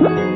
Bye.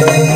Thank you.